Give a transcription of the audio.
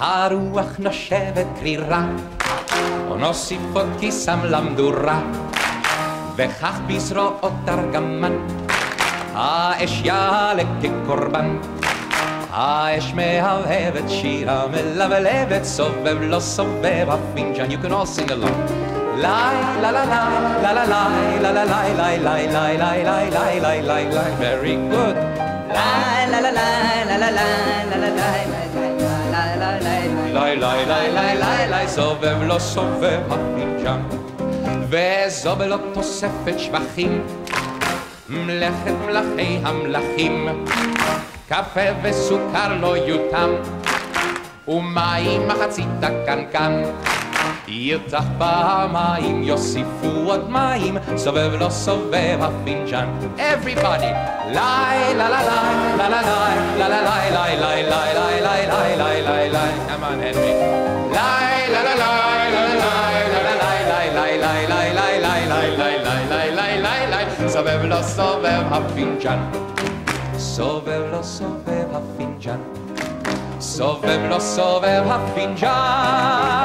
הרוח נושבת קרירה, נוסיפה קיסם למדורה, וכך בזרועות ארגמן, באש יעלה כקורבן. האש מהבהבת שירה מלבלבת, סובב לא סובב הפינג'ן, you can all sing along. Lie, la la la, la la lie, la la lie, lie, lie, lie, lie, lie, lie, lie, lie, lie, very good. Lie, la la lie, la la lie, la la lie, lie, lie, lie, lie, לי, לי, לי, לי, לי, לי, סובב לא סובב הפינג'ם, וזו בלא תוספת שבחים, מלאכת מלאכי המלכים, קפה וסוכר לא יותם, ומים מחצית הקנקן. ירתח פעמיים, יוסיפו עוד מים, סובב לא סובב הפינג'ן. Everybody! לי, לה לה לה, לה לה לה, לה לה לה, לי, לי, לי, לי, לי, לי, לי, לי, לי. Come on, Henry. לי, לה לה לה, לה לה לה, לה לה לה, לי, לי, לי, לי, לי, לי, לי, לי, לי, לי, סובב לא סובב הפינג'ן. סובב לא סובב הפינג'ן. סובב לא סובב הפינג'ן.